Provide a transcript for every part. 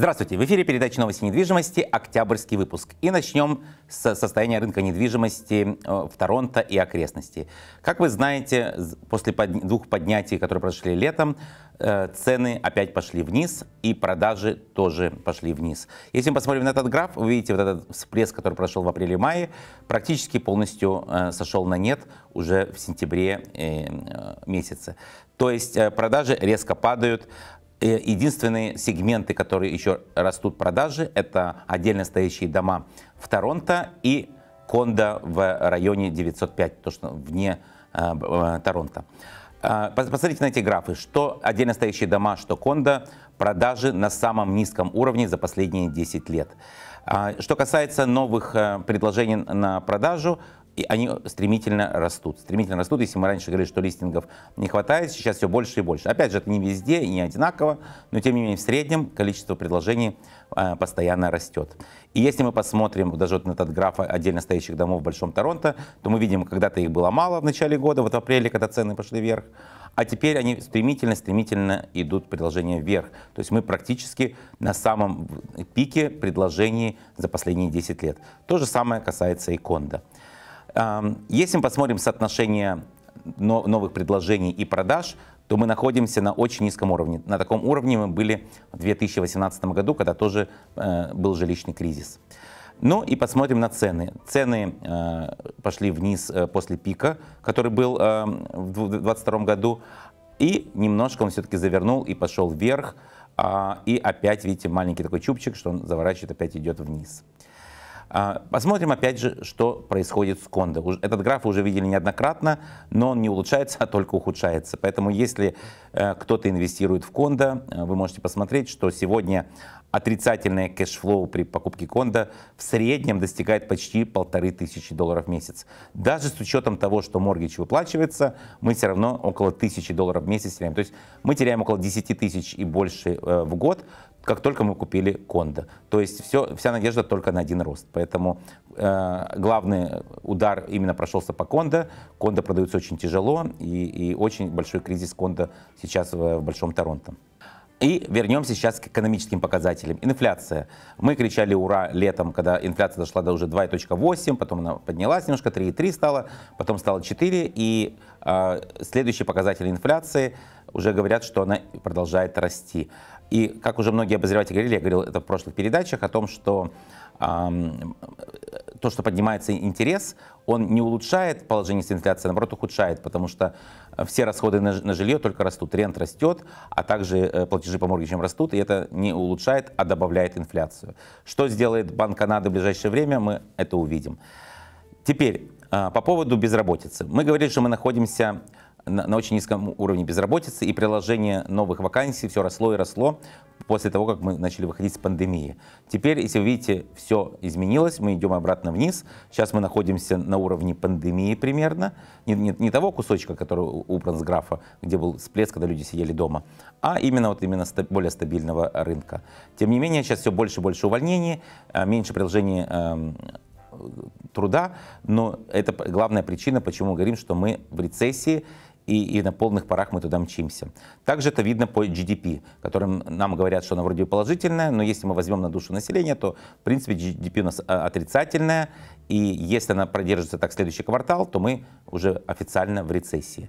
Здравствуйте! В эфире передача новости недвижимости «Октябрьский выпуск». И начнем с состояния рынка недвижимости э, в Торонто и окрестности. Как вы знаете, после двух поднятий, которые прошли летом, э, цены опять пошли вниз, и продажи тоже пошли вниз. Если мы посмотрим на этот граф, вы видите вот этот всплеск, который прошел в апреле-мае, практически полностью э, сошел на нет уже в сентябре месяце. То есть продажи резко падают, Э, единственные сегменты, которые еще растут продажи, это отдельно стоящие дома в Торонто и кондо в районе 905, то, что вне э, э, Торонто. Э, посмотрите на эти графы, что отдельно стоящие дома, что кондо, продажи на самом низком уровне за последние 10 лет. Э, что касается новых э, предложений на продажу, и они стремительно растут. Стремительно растут. Если мы раньше говорили, что листингов не хватает, сейчас все больше и больше. Опять же, это не везде и не одинаково, но тем не менее в среднем количество предложений э, постоянно растет. И если мы посмотрим даже вот на этот граф отдельно стоящих домов в Большом Торонто, то мы видим, когда-то их было мало в начале года, вот в апреле, когда цены пошли вверх, а теперь они стремительно-стремительно идут предложения вверх. То есть мы практически на самом пике предложений за последние 10 лет. То же самое касается и Кондо. Если мы посмотрим соотношение новых предложений и продаж, то мы находимся на очень низком уровне. На таком уровне мы были в 2018 году, когда тоже э, был жилищный кризис. Ну и посмотрим на цены. Цены э, пошли вниз э, после пика, который был в 2022 году, и немножко он все-таки завернул и пошел вверх. А, и опять, видите, маленький такой чубчик, что он заворачивает, опять идет вниз. Посмотрим опять же, что происходит с condo. Этот граф уже видели неоднократно, но он не улучшается, а только ухудшается. Поэтому если э, кто-то инвестирует в condo, э, вы можете посмотреть, что сегодня отрицательное cash flow при покупке condo в среднем достигает почти полторы тысячи долларов в месяц. Даже с учетом того, что mortgage выплачивается, мы все равно около тысячи долларов в месяц теряем. То есть мы теряем около 10 тысяч и больше э, в год, как только мы купили кондо. То есть все, вся надежда только на один рост. Поэтому э, главный удар именно прошелся по кондо. Кондо продаются очень тяжело и, и очень большой кризис кондо сейчас в, в Большом Торонто. И вернемся сейчас к экономическим показателям. Инфляция. Мы кричали «Ура!» летом, когда инфляция дошла до уже 2,8, потом она поднялась немножко, 3,3 стала, потом стала 4. И э, следующий показатель инфляции уже говорят, что она продолжает расти. И как уже многие обозреватели говорили, я говорил это в прошлых передачах, о том, что то, что поднимается интерес, он не улучшает положение с инфляцией, а наоборот ухудшает, потому что все расходы на, на жилье только растут, рент растет, а также э, платежи по моргичам растут, и это не улучшает, а добавляет инфляцию. Что сделает Банк Канады в ближайшее время, мы это увидим. Теперь, э, по поводу безработицы. Мы говорили, что мы находимся на, на очень низком уровне безработицы, и приложение новых вакансий все росло и росло после того, как мы начали выходить с пандемии. Теперь, если вы видите, все изменилось, мы идем обратно вниз. Сейчас мы находимся на уровне пандемии примерно. Не, не, не того кусочка, который убран с графа, где был всплеск, когда люди сидели дома, а именно, вот именно ста, более стабильного рынка. Тем не менее, сейчас все больше и больше увольнений, а, меньше предложений эм, труда, но это главная причина, почему мы говорим, что мы в рецессии, и, и на полных парах мы туда мчимся. Также это видно по GDP, которым нам говорят, что она вроде положительная, но если мы возьмем на душу населения, то в принципе GDP у нас а, отрицательная, и если она продержится так следующий квартал, то мы уже официально в рецессии.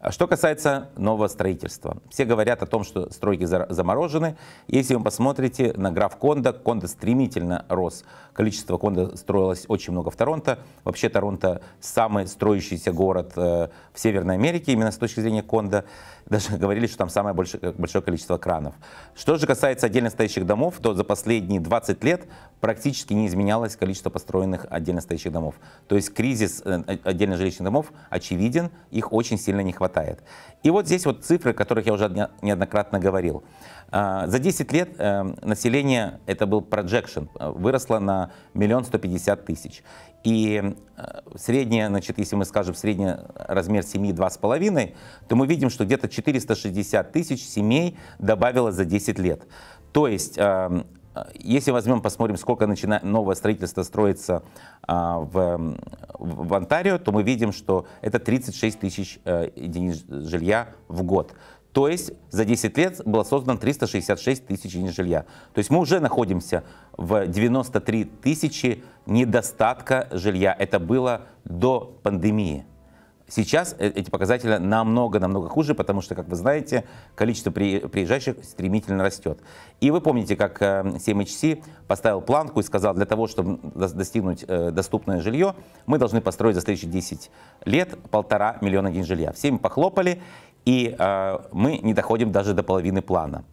А что касается нового строительства. Все говорят о том, что стройки заморожены. Если вы посмотрите на граф Кондо, Кондо стремительно рос. Количество Кондо строилось очень много в Торонто. Вообще Торонто самый строящийся город э, в Северной Америке, именно с точки зрения Кондо. Даже говорили, что там самое большое, большое количество кранов. Что же касается отдельно стоящих домов, то за последние 20 лет практически не изменялось количество построенных отдельно стоящих домов. То есть кризис э, отдельно жилищных домов очевиден, их очень сильно не хватает. И вот здесь вот цифры, о которых я уже неоднократно говорил. А, за 10 лет э, население, это был projection, выросло на миллион сто пятьдесят тысяч. И э, средняя, значит, если мы скажем средний размер семьи 2,5, то мы видим, что где-то 460 тысяч семей добавилось за 10 лет. То есть эм, если возьмем, посмотрим, сколько начина... новое строительство строится а, в, в Онтарио, то мы видим, что это 36 тысяч а, единиц жилья в год. То есть за 10 лет было создано 366 тысяч жилья. То есть мы уже находимся в 93 тысячи недостатка жилья. Это было до пандемии. Сейчас э, эти показатели намного-намного хуже, потому что, как вы знаете, количество приезжающих стремительно растет. И вы помните, как CMHC э, поставил планку и сказал, для того, чтобы достигнуть э, доступное жилье, мы должны построить за следующие 10 лет полтора миллиона жилья. Все мы похлопали, и мы не доходим даже до половины плана.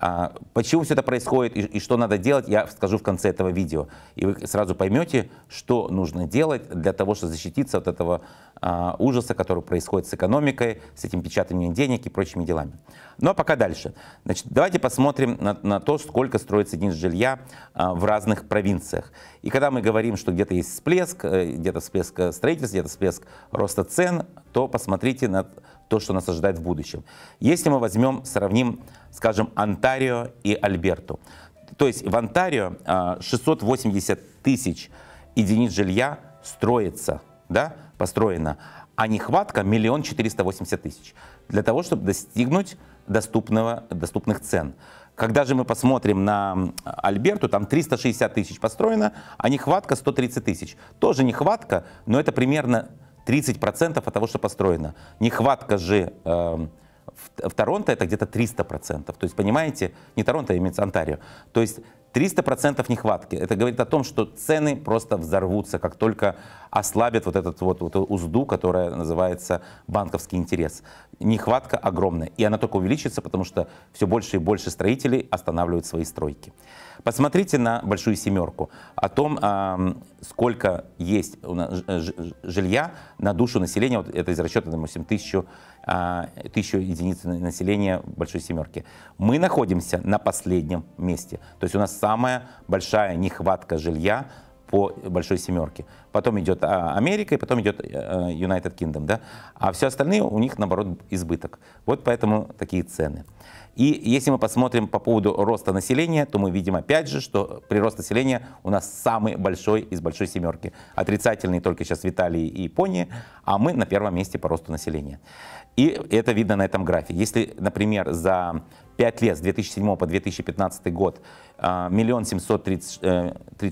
А, почему все это происходит и, и что надо делать, я скажу в конце этого видео. И вы сразу поймете, что нужно делать для того, чтобы защититься от этого а, ужаса, который происходит с экономикой, с этим печатанием денег и прочими делами. Ну а пока дальше. Значит, давайте посмотрим на, на то, сколько строится единиц жилья а, в разных провинциях. И когда мы говорим, что где-то есть всплеск, э, где-то всплеск строительства, где-то всплеск роста цен, то посмотрите на то, что нас ожидает в будущем. Если мы возьмем, сравним, скажем, Онтарио и Альберту, то есть в Онтарио 680 а, тысяч единиц жилья строится, да, построено, а нехватка миллион четыреста восемьдесят тысяч для того, чтобы достигнуть доступного, доступных цен. Когда же мы посмотрим на Альберту, там 360 тысяч построено, а нехватка 130 тысяч. Тоже нехватка, но это примерно 30% от того, что построено. Нехватка же э, в, в Торонто это где-то 300%. То есть, понимаете, не Торонто, а имеется Онтарио. То есть 300% нехватки. Это говорит о том, что цены просто взорвутся, как только ослабят вот этот вот, вот узду, которая называется банковский интерес. Нехватка огромная. И она только увеличится, потому что все больше и больше строителей останавливают свои стройки. Посмотрите на большую семерку, о том, сколько есть жилья на душу населения, вот это из расчета, допустим, тысячу, а, тысячу единиц населения большой семерки. Мы находимся на последнем месте. То есть у нас самая большая нехватка жилья по большой семерке. Потом идет а, Америка, и потом идет э, United Kingdom. Да? А все остальные у них, наоборот, избыток. Вот поэтому такие цены. И если мы посмотрим по поводу роста населения, то мы видим опять же, что прирост населения у нас самый большой из большой семерки. Отрицательный только сейчас в и Японии, а мы на первом месте по росту населения. И это видно на этом графе. Если, например, за 5 лет, с 2007 по 2015 год, а, миллион семьсот тридцать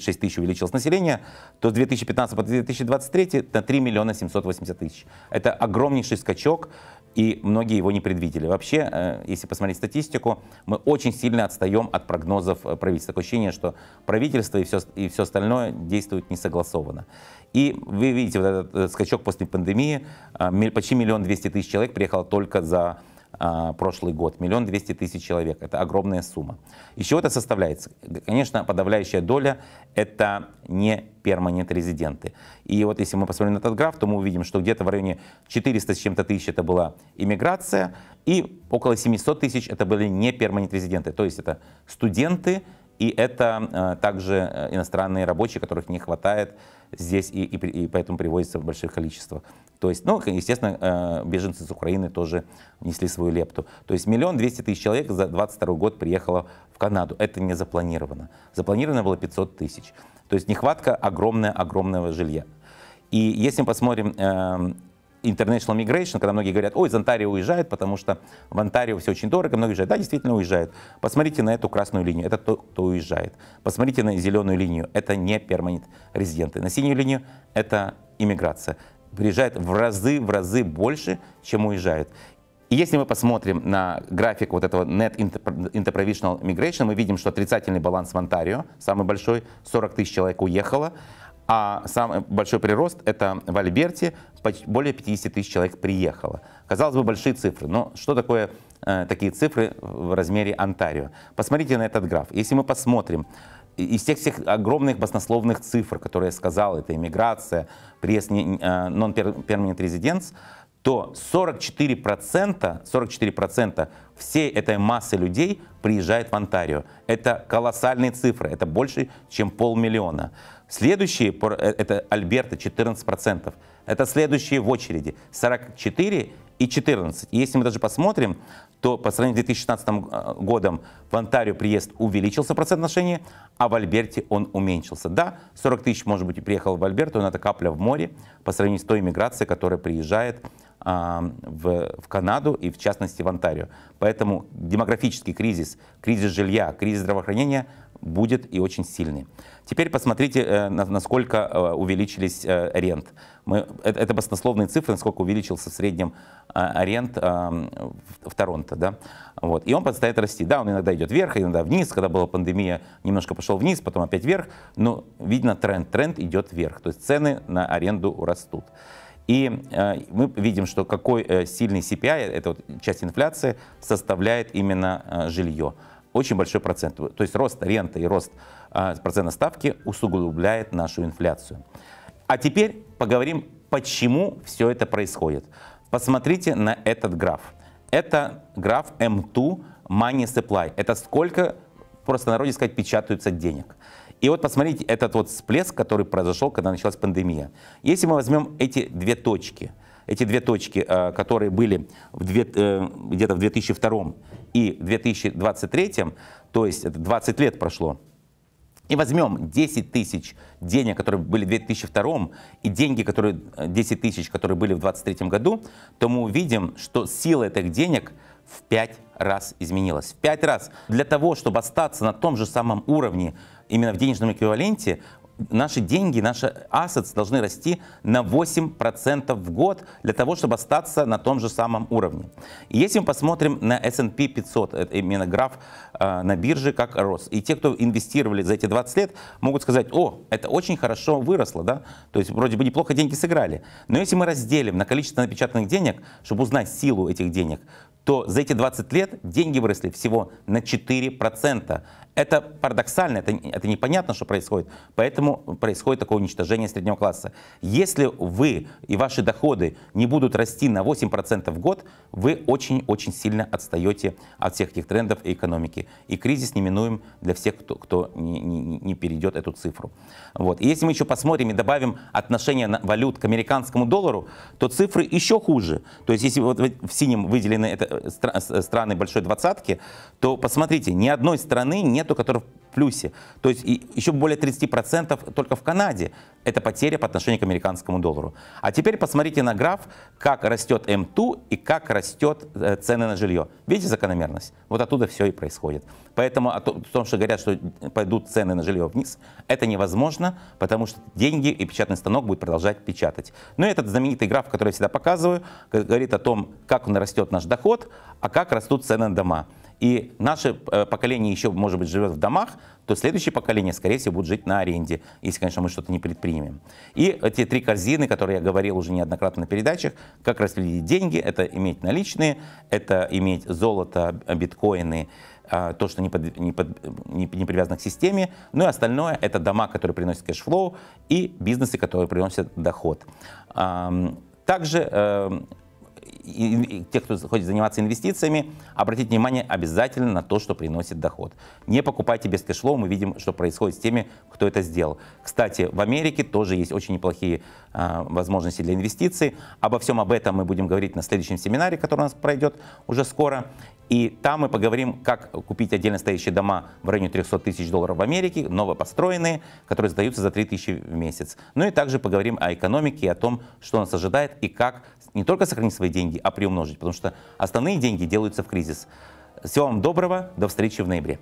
шесть тысяч увеличилось население, то с 2015 по 2023 на 3 миллиона 780 тысяч. Это огромнейший скачок и многие его не предвидели. Вообще, э, если посмотреть статистику, мы очень сильно отстаем от прогнозов э, правительства. Такое ощущение, что правительство и все, и все остальное действует несогласованно. И вы видите вот этот э, скачок после пандемии, почти миллион двести тысяч человек приехало только за прошлый год. Миллион двести тысяч человек. Это огромная сумма. Из чего это составляется? Конечно, подавляющая доля – это не перманент резиденты. И вот если мы посмотрим на этот граф, то мы увидим, что где-то в районе 400 с чем-то тысяч это была иммиграция, и около 700 тысяч это были не перманент резиденты. То есть это студенты, и это э, также иностранные рабочие, которых не хватает здесь, и, и, и поэтому привозится в больших количествах. То есть, ну, естественно, э, беженцы с Украины тоже внесли свою лепту. То есть миллион двести тысяч человек за 22 год приехало в Канаду. Это не запланировано. Запланировано было 500 тысяч. То есть нехватка огромная-огромного жилья. И если мы посмотрим э, International Migration, когда многие говорят, ой, из Онтарио уезжают, потому что в Онтарио все очень дорого, многие уезжают. Да, действительно уезжают. Посмотрите на эту красную линию, это тот, кто уезжает. Посмотрите на зеленую линию, это не перманент резиденты. На синюю линию это иммиграция приезжает в разы, в разы больше, чем уезжают. И если мы посмотрим на график вот этого Net Interprovincial Migration, мы видим, что отрицательный баланс в Онтарио, самый большой, 40 тысяч человек уехало, а самый большой прирост это в Альберте, более 50 тысяч человек приехало. Казалось бы, большие цифры, но что такое э, такие цифры в размере Онтарио? Посмотрите на этот граф. Если мы посмотрим из тех всех огромных баснословных цифр, которые я сказал, это иммиграция, приезд non-permanent residence, то 44%, 44% всей этой массы людей приезжает в Онтарио. Это колоссальные цифры, это больше, чем полмиллиона. Следующие, э, это Альберта, 14%. Это следующие в очереди, 44 и 14. И если мы даже посмотрим, то по сравнению с 2016 э, годом в Онтарио приезд увеличился процент отношения, а в Альберте он уменьшился. Да, 40 тысяч, может быть, и приехал в Альберту, но это капля в море по сравнению с той иммиграцией, которая приезжает а, в, в Канаду и в частности в Онтарио. Поэтому демографический кризис, кризис жилья, кризис здравоохранения будет и очень сильный. Теперь посмотрите, э, насколько э, увеличились э, аренд. Мы, это, это баснословные цифры, насколько увеличился в среднем аренд в Торонто. Да? Вот. И он постоянно расти. Да, он иногда идет вверх, иногда вниз. Когда была пандемия, немножко пошел вниз, потом опять вверх. Но видно тренд. Тренд идет вверх. То есть цены на аренду растут. И э, мы видим, что какой э, сильный CPI, это вот часть инфляции, составляет именно э, жилье. Очень большой процент. То есть рост ренты и рост э, процентной ставки усугубляет нашу инфляцию. А теперь поговорим, почему все это происходит. Посмотрите на этот граф. Это граф M2 Money Supply. Это сколько, просто народе сказать, печатаются денег. И вот посмотрите этот вот всплеск, который произошел, когда началась пандемия. Если мы возьмем эти две точки, эти две точки, э, которые были э, где-то в 2002 и 2023, то есть это 20 лет прошло, и возьмем 10 тысяч денег, которые были в 2002 и деньги, которые 10 э, тысяч, которые были в 2023 году, то мы увидим, что сила этих денег в 5 раз изменилась. В 5 раз. Для того, чтобы остаться на том же самом уровне, именно в денежном эквиваленте, наши деньги, наши assets должны расти на 8% в год для того, чтобы остаться на том же самом уровне. И если мы посмотрим на S&P 500, это именно граф э, на бирже, как рос, и те, кто инвестировали за эти 20 лет, могут сказать, о, это очень хорошо выросло, да, то есть вроде бы неплохо деньги сыграли. Но если мы разделим на количество напечатанных денег, чтобы узнать силу этих денег, то за эти 20 лет деньги выросли всего на 4%. Это парадоксально, это, это непонятно, что происходит. Поэтому происходит такое уничтожение среднего класса. Если вы и ваши доходы не будут расти на 8% в год, вы очень-очень сильно отстаете от всех этих трендов и экономики. И кризис неминуем для всех, кто, кто не, не, не перейдет эту цифру. Вот. И если мы еще посмотрим и добавим отношение валют к американскому доллару, то цифры еще хуже. То есть если вот в синем выделены это страны большой двадцатки, то посмотрите, ни одной страны нету, которая плюсе. То есть еще более 30% только в Канаде. Это потеря по отношению к американскому доллару. А теперь посмотрите на граф, как растет М2 и как растет э, цены на жилье. Видите закономерность? Вот оттуда все и происходит. Поэтому о том, что говорят, что пойдут цены на жилье вниз, это невозможно, потому что деньги и печатный станок будет продолжать печатать. И этот знаменитый граф, который я всегда показываю, говорит о том, как он растет наш доход, а как растут цены на дома. И наше э, поколение еще, может быть, живет в домах, то следующее поколение, скорее всего, будет жить на аренде, если, конечно, мы что-то не предпримем. И эти три корзины, которые я говорил уже неоднократно на передачах, как распределить деньги, это иметь наличные, это иметь золото, биткоины, а, то, что не, под, не, под, не, не привязано к системе, ну и остальное это дома, которые приносят cash flow и бизнесы, которые приносят доход. Также и, те, кто хочет заниматься инвестициями, обратите внимание обязательно на то, что приносит доход. Не покупайте без cash flow, мы видим, что происходит с теми, кто это сделал. Кстати, в Америке тоже есть очень неплохие э, возможности для инвестиций. Обо всем об этом мы будем говорить на следующем семинаре, который у нас пройдет уже скоро. И там мы поговорим, как купить отдельно стоящие дома в районе 300 тысяч долларов в Америке, новопостроенные, которые сдаются за 3 тысячи в месяц. Ну и также поговорим о экономике и о том, что нас ожидает и как не только сохранить свои деньги, а приумножить, потому что основные деньги делаются в кризис. Всего вам доброго, до встречи в ноябре.